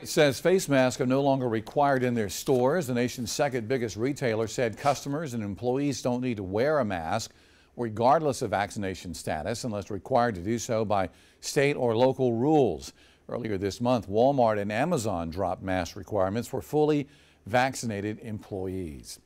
It says face masks are no longer required in their stores. The nation's second biggest retailer said customers and employees don't need to wear a mask regardless of vaccination status unless required to do so by state or local rules. Earlier this month, Walmart and Amazon dropped mask requirements for fully vaccinated employees.